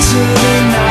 into the night